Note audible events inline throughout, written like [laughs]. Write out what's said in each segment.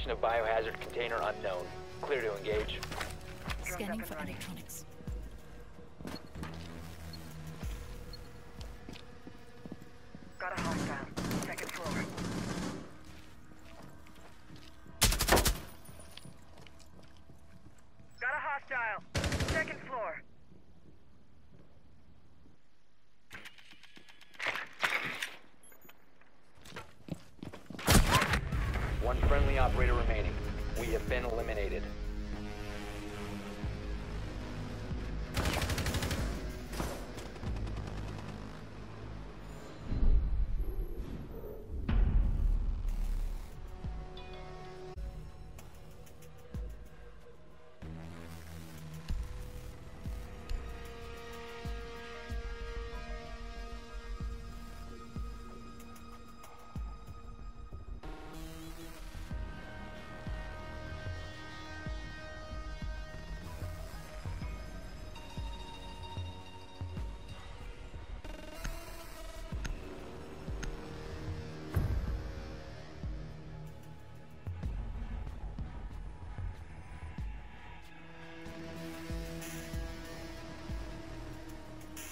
Location of biohazard container unknown. Clear to engage. Scanning for electronics. Got a hostile. Second floor. Got a hostile. Second floor.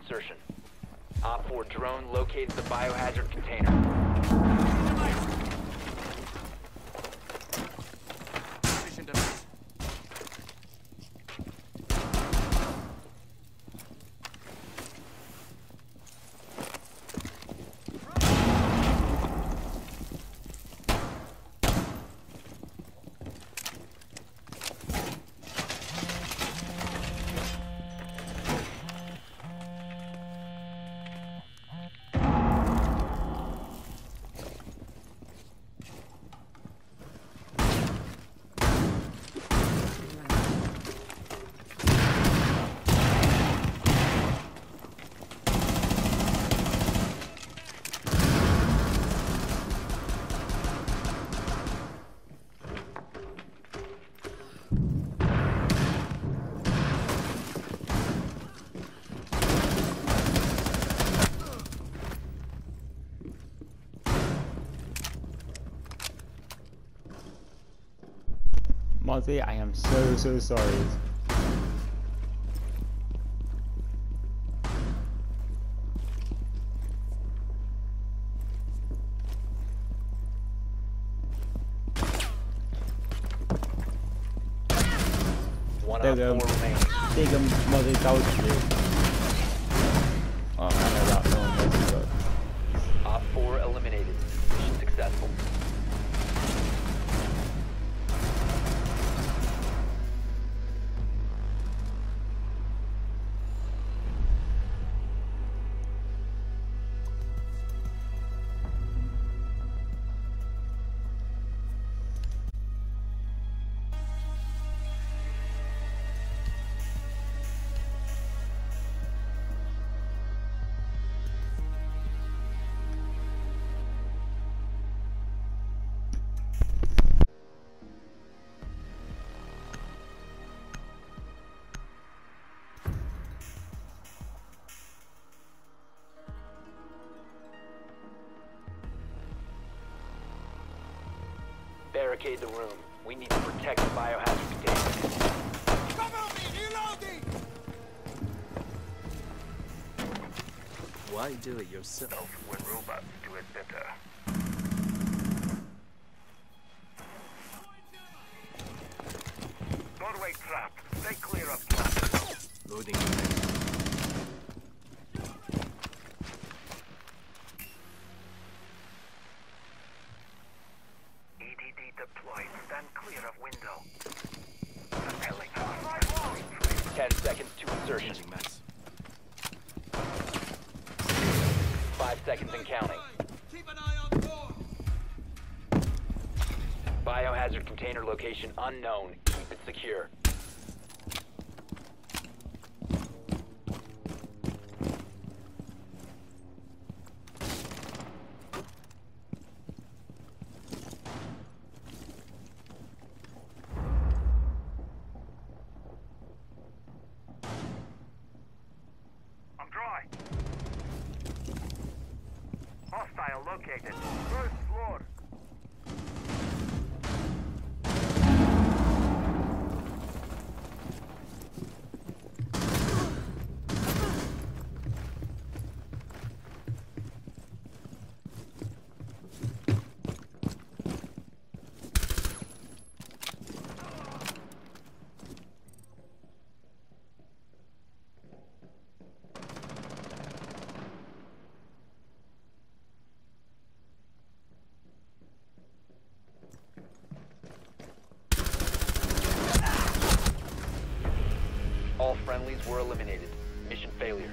Insertion. Op 4 drone located the biohazard container. I am so so sorry. Barricade the room. We need to protect the biohazard container. Cover me! Reloading! Why do it yourself? When robots do it better. Doorway trap. Stay clear of trap. Loading device. EDD deployed. Stand clear of window. Repelling hostile. Ten seconds. seconds to insertion. Changing mags. Five seconds and counting. Keep an eye on door. Biohazard container location unknown. Keep it secure. Located. First floor. All friendlies were eliminated. Mission failure.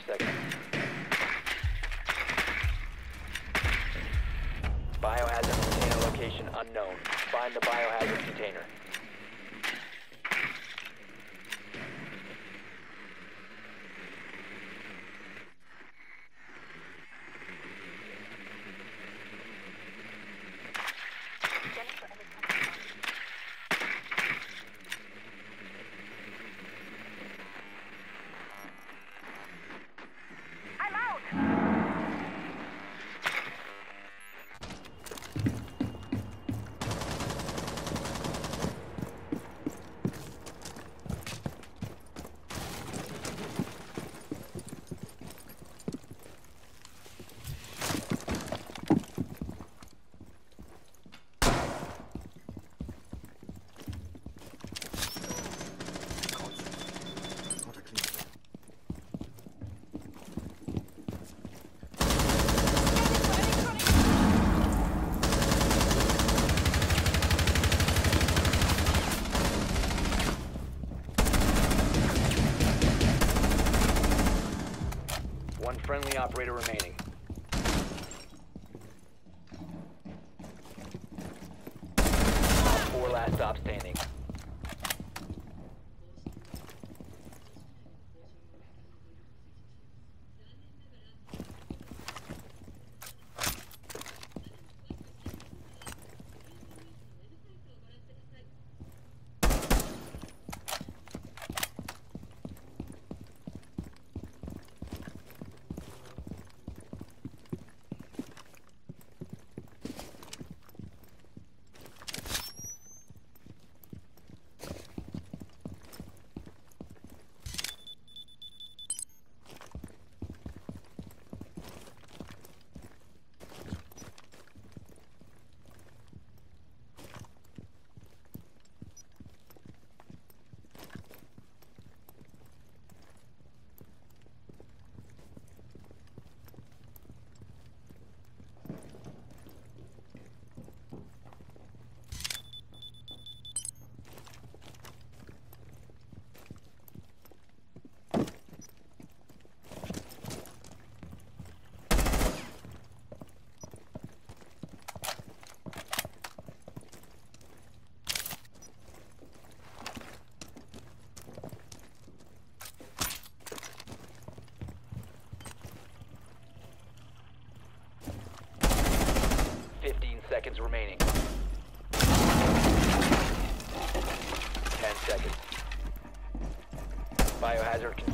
Five seconds. Biohazard container location unknown. Find the biohazard container. Operator remaining.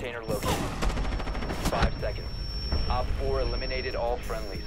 Container located. 5 seconds. Op 4 eliminated all friendlies.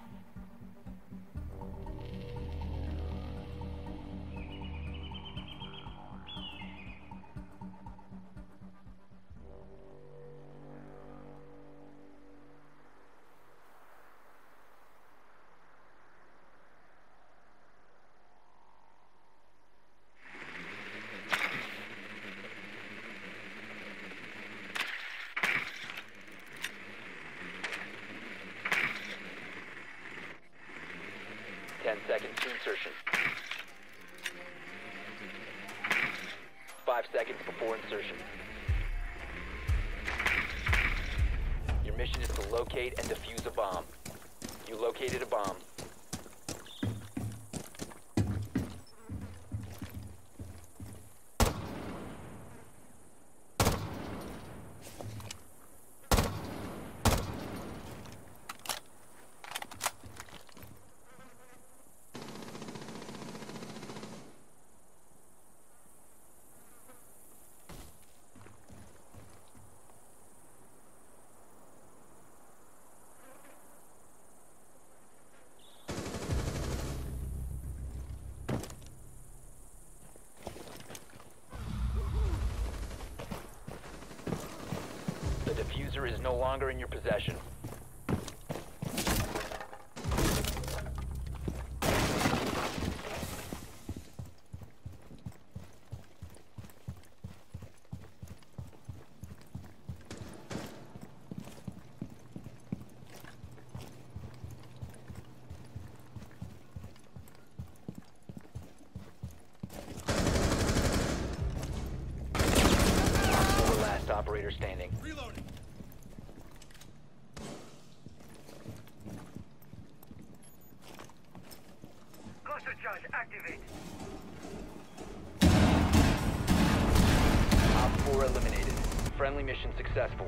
No longer in your possession. Four last operator standing. Reloading. Cluster charge activate. Op 4 eliminated. Friendly mission successful.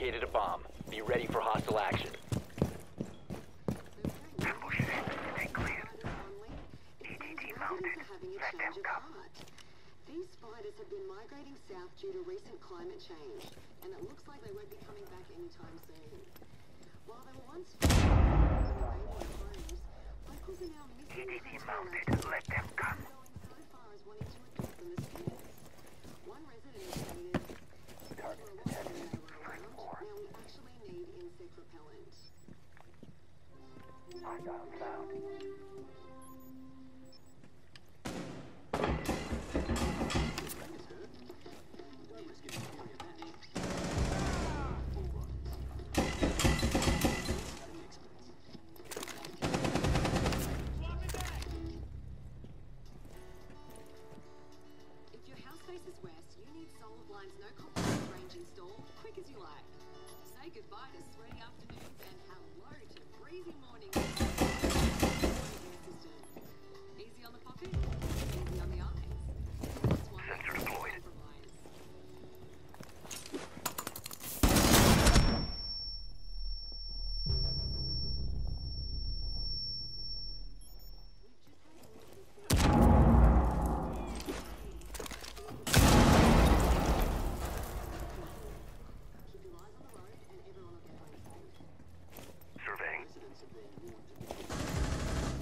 Located a bomb. Be ready for hostile action. Ambush set. Stay clear. EDD mounted. Let them come. These spiders have been migrating south due to recent climate change, and it looks like they won't be coming back anytime soon. While they were once found in Iranian homes, locals are now missing EDD mounted. Let them come. going so far as wanting to adopt them as pets. One resident stated, "There were a lot of them when they were around. Now we actually need repellent." Hostile found.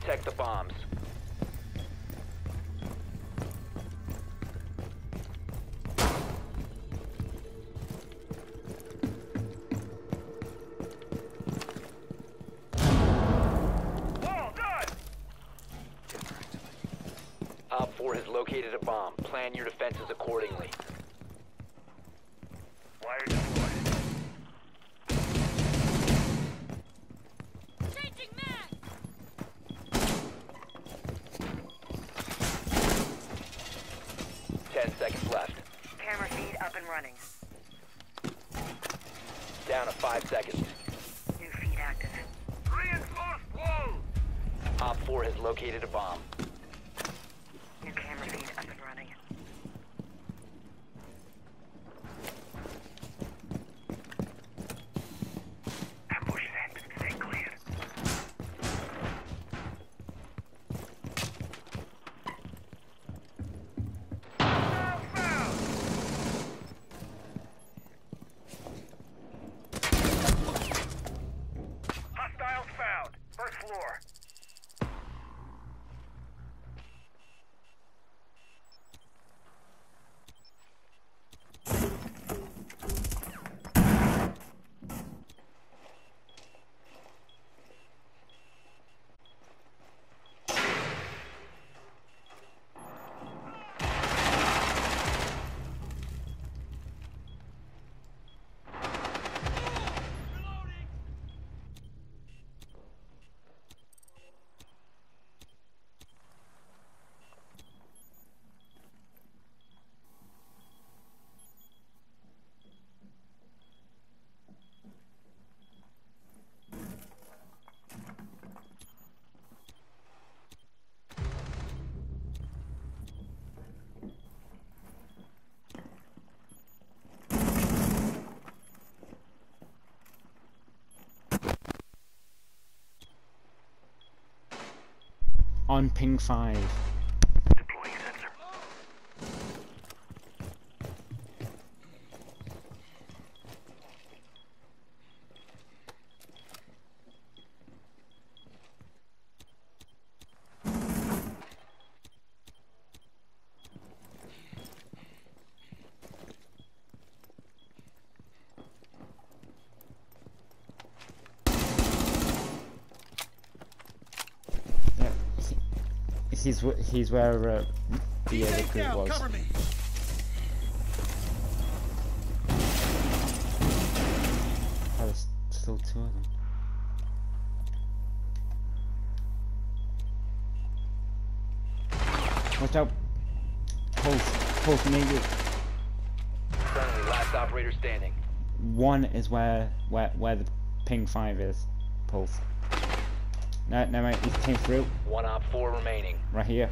Protect the bombs. Wall done! Op 4 has located a bomb. Plan your defenses accordingly. Five seconds. New feed active. Reinforced wall! Op 4 has located a bomb. New camera feed up and running. Ambush set. Stay clear. Found! Hostiles found. First floor. On ping 5. He's he's where uh, the other Take crew down, was. Oh, there's still two of them. Watch out! Pulse, pulse, maybe. Friendly, last operator standing. One is where where where the ping five is. Pulse. No, no, mate. He came through One op four remaining. right here.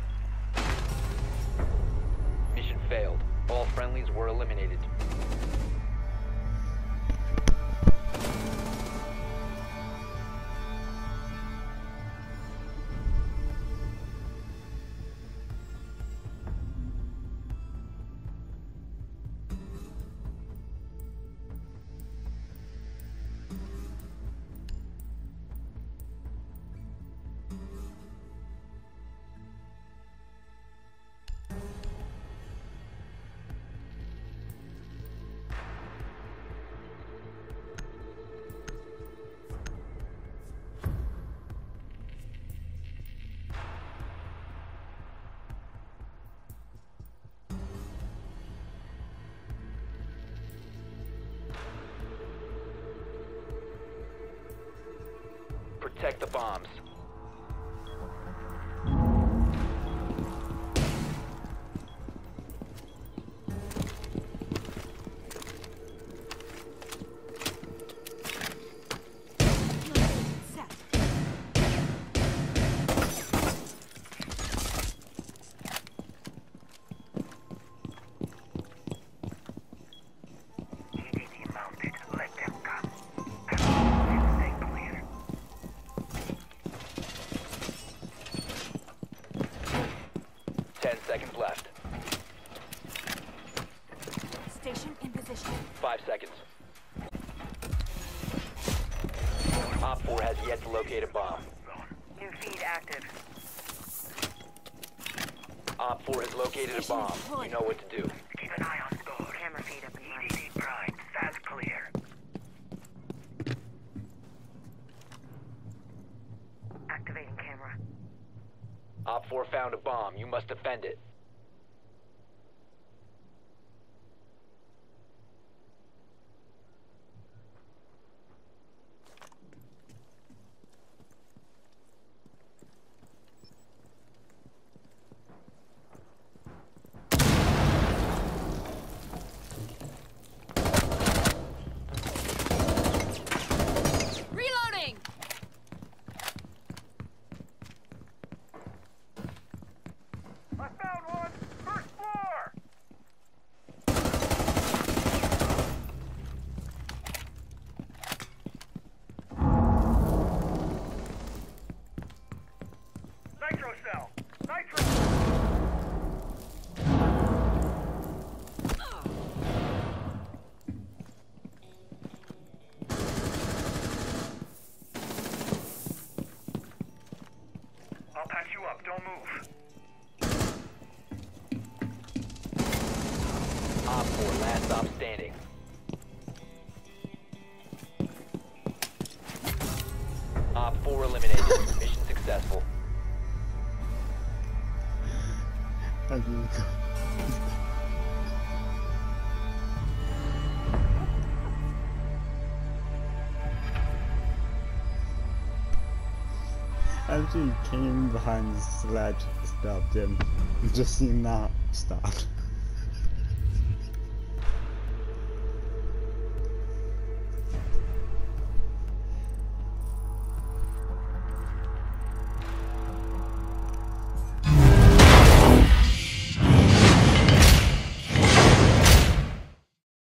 Mission failed. All friendlies were eliminated. The bombs. Ten seconds left. Station in position. Five seconds. Op 4 has yet to locate a bomb. New feed active. Op 4 has located a bomb. You know what to do. Keep an eye on door. Camera feed up and running. EDD prime. Fast clear. Activating camera. Op 4 found a bomb. You must defend it. Reloading! I found one. First floor. Nitro cell. Nitro. I'll patch. Don't move. Op 4, last stop standing. Op 4 eliminated. Mission successful. [laughs] Actually came behind the sledge, stopped him, just seen that, stopped.